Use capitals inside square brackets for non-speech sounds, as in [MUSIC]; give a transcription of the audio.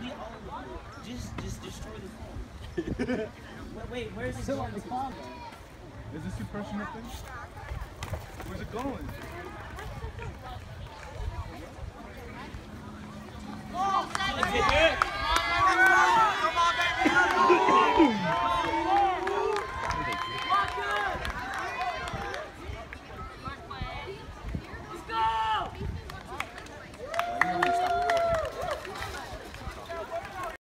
we all. Just, just destroy the phone. [LAUGHS] wait, wait, where's it going oh, on the to? Is this your personal thing? Where's it going? Is it baby. [LAUGHS]